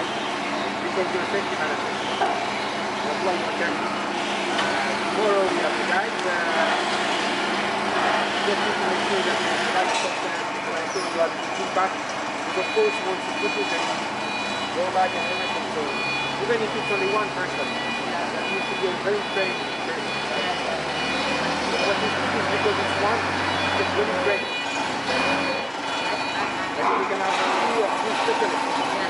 right? Because you're safety manager. That's long term. Uh, tomorrow we have the guys. Uh, just need to make sure that the guys stop the people I told you are feedback. Because of course once you put it go back and everything. So even if it's only one person, that needs to be a very trained person. Right? But is because it's one, it's really great. Like we can have two or three specialists.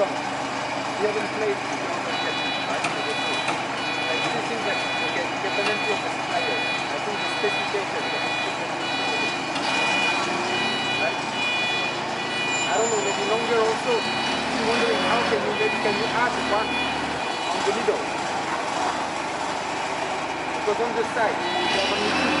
Haven't good. I don't know, maybe longer also. I'm wondering how can you maybe can you add one on the middle? Because on the side, you have an